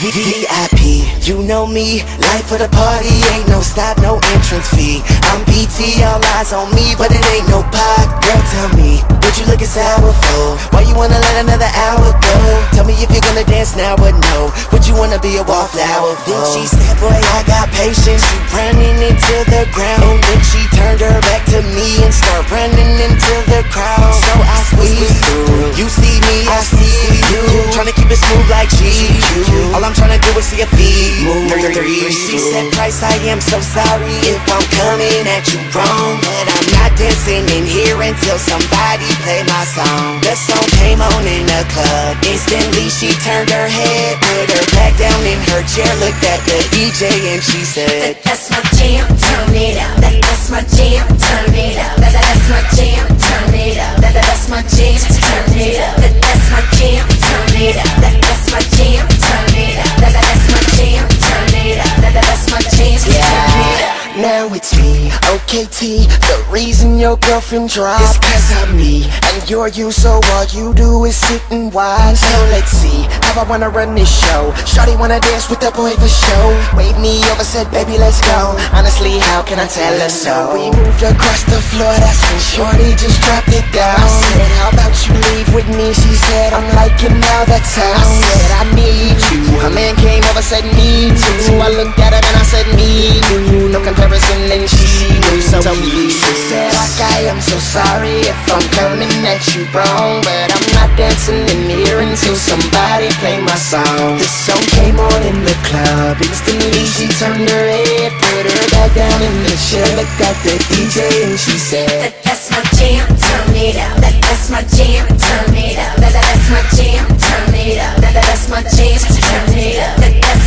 VIP, you know me, life of the party ain't no stop, no entrance fee. I'm BT, all eyes on me, but it ain't no pot. Girl, tell me, what you looking sour for? Why you wanna let another hour go? Tell me if you're gonna dance now or no. Would you wanna be a wallflower? For? Then she said, Boy, I got patience. She running into the ground. Then she turned her back to me and start running into the crowd. So I squeezed through. You see me, I see you. Tryna keep it smooth like GQ. All I'm tryna do is see a feet move. She said, Price, I am so sorry if I'm coming at you wrong. But I'm not dancing in here until somebody play my song. The song came on in the club. Instantly she turned her head, put her back down in her chair, looked at the DJ and she said, That's my jam, turn it up. Turn Now it's me, OKT The reason your girlfriend dropped is cause I'm me. And you're you, so all you do is sit and watch. So let's see how I wanna run this show. Shawty wanna dance with the boy for show. Wave me over, said baby let's go. Honestly, how can I tell her so? We moved across the floor, that's when Shorty just dropped it down. I said, how about you leave with me? She said, I'm liking now that sound I said, I need A man came over, said me too I looked at her and I said, me too. No comparison and she knew so he She said, like I am so sorry if I'm coming at you wrong But I'm not dancing in here until somebody play my song. This song came on in the club. Instantly she turned her head Put her back down in the chair Looked at the DJ and she said That, that's my jam, turn it up. That, that's my jam, turn it up. That, that, that's my jam, turn it up. That, that, that's my jam, turn it up. That, that's